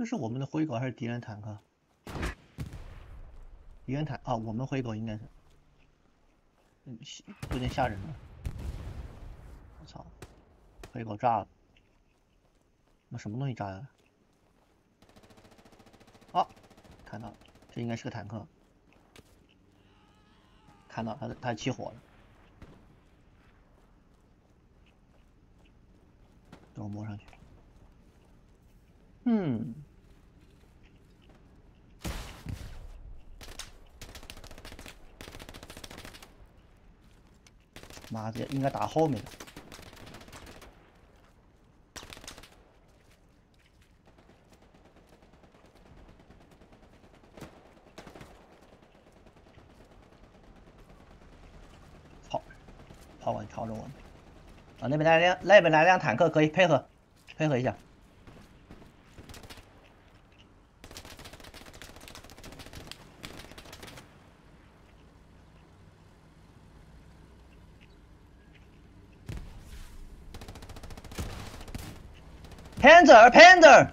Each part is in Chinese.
这是我们的灰狗还是敌人坦克？敌人坦啊，我们灰狗应该是，嗯，有点吓人了。我操，灰狗炸了，那什么东西炸的？啊，看到了，这应该是个坦克。看到它，它起火了。等我摸上去。嗯。妈的，应该打后面的。跑，跑过来朝着我。啊，那边来辆，那边来辆坦克，可以配合，配合一下。Panzer，Panzer，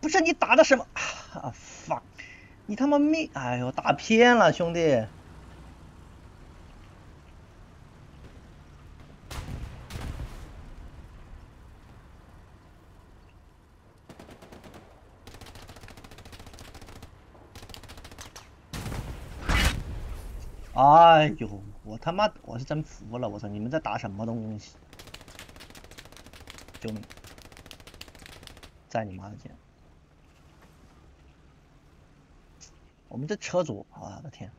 不是你打的什么啊？fuck，你他妈命，哎呦，打偏了，兄弟。哎呦，我他妈我是真服了！我操，你们在打什么东西？救命！在你妈的剑！我们这车主，我的天！